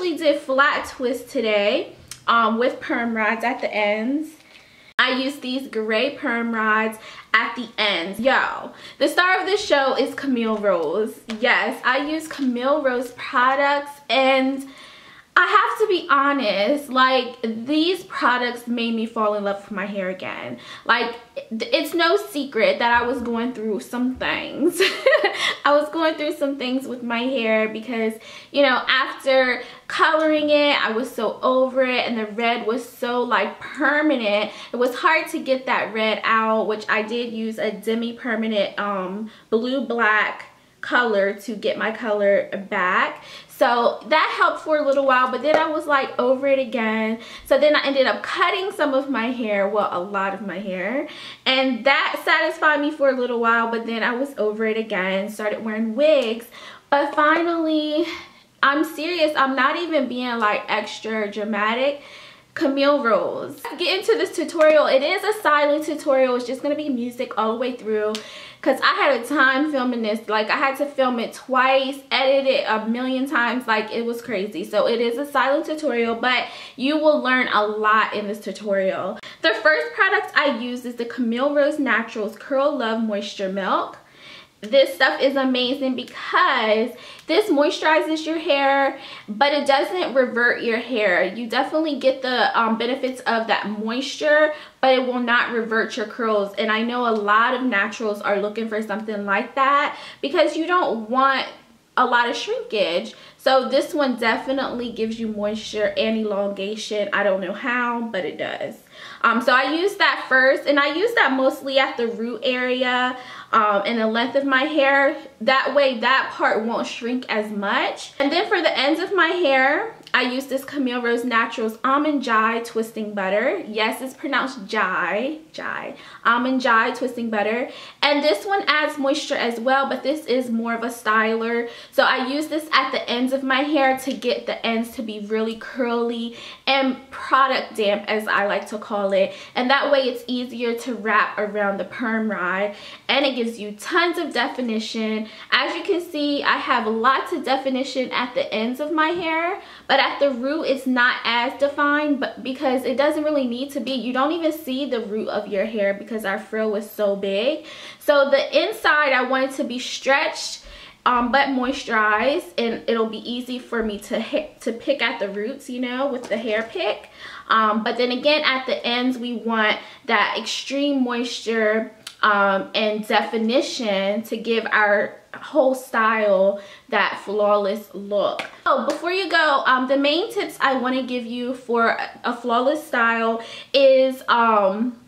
actually did flat twist today um, with perm rods at the ends. I use these gray perm rods at the ends. Yo, the star of this show is Camille Rose. Yes, I use Camille Rose products and I have to be honest, like these products made me fall in love with my hair again. Like it's no secret that I was going through some things. I was going through some things with my hair because, you know, after coloring it, I was so over it and the red was so like permanent. It was hard to get that red out, which I did use a demi-permanent um, blue black color to get my color back so that helped for a little while, but then I was like over it again. So then I ended up cutting some of my hair, well, a lot of my hair. And that satisfied me for a little while, but then I was over it again, started wearing wigs. But finally, I'm serious, I'm not even being like extra dramatic. Camille Rose. Get into this tutorial. It is a silent tutorial. It's just going to be music all the way through because I had a time filming this. Like I had to film it twice, edit it a million times. Like it was crazy. So it is a silent tutorial, but you will learn a lot in this tutorial. The first product I use is the Camille Rose Naturals Curl Love Moisture Milk this stuff is amazing because this moisturizes your hair but it doesn't revert your hair. You definitely get the um, benefits of that moisture but it will not revert your curls. And I know a lot of naturals are looking for something like that because you don't want a lot of shrinkage. So this one definitely gives you moisture and elongation. I don't know how but it does um, so I use that first and I use that mostly at the root area um, and the length of my hair. That way that part won't shrink as much. And then for the ends of my hair, I use this Camille Rose Naturals Almond Jai Twisting Butter. Yes, it's pronounced Jai, Jai. Almond Jai Twisting Butter. And this one adds moisture as well, but this is more of a styler. So I use this at the ends of my hair to get the ends to be really curly and product damp, as I like to call it. And that way it's easier to wrap around the perm rod. And it gives you tons of definition. As you can see, I have lots of definition at the ends of my hair, but at the root it's not as defined but because it doesn't really need to be. You don't even see the root of your hair because our frill was so big. So the inside I want it to be stretched um, but moisturized and it'll be easy for me to hit, to pick at the roots, you know, with the hair pick. Um, but then again, at the ends, we want that extreme moisture um, and definition to give our whole style that flawless look. So before you go, um, the main tips I want to give you for a flawless style is um,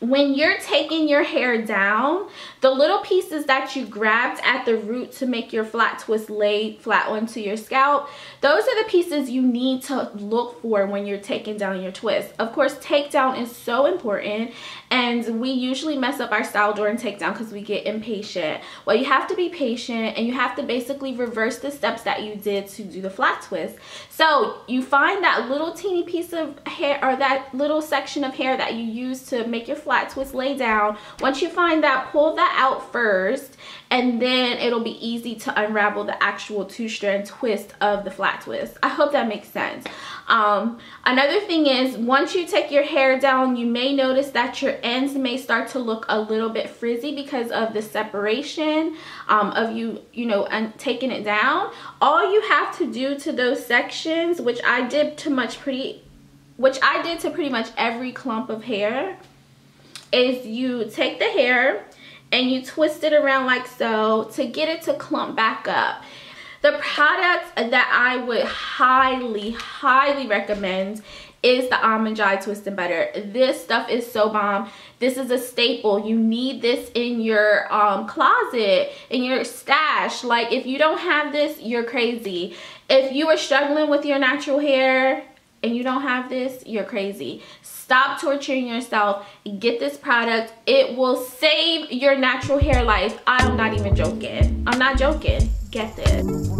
when you're taking your hair down, the little pieces that you grabbed at the root to make your flat twist lay flat onto your scalp, those are the pieces you need to look for when you're taking down your twist. Of course, takedown is so important and we usually mess up our style during takedown because we get impatient. Well, you have to be patient and you have to basically reverse the steps that you did to do the flat twist. So you find that little teeny piece of hair or that little section of hair that you use to make your flat twist lay down. Once you find that, pull that out first and then it'll be easy to unravel the actual two-strand twist of the flat twist. I hope that makes sense. Um, another thing is once you take your hair down, you may notice that your ends may start to look a little bit frizzy because of the separation um, of you, you know, and taking it down. All you have to do to those sections, which I did to much pretty, which I did to pretty much every clump of hair, is you take the hair and you twist it around like so to get it to clump back up. The product that I would highly, highly recommend is the Almond Jai Twisted Butter. This stuff is so bomb. This is a staple. You need this in your um, closet, in your stash. Like if you don't have this, you're crazy. If you are struggling with your natural hair and you don't have this, you're crazy. Stop torturing yourself. Get this product. It will save your natural hair life. I'm not even joking. I'm not joking. Get this.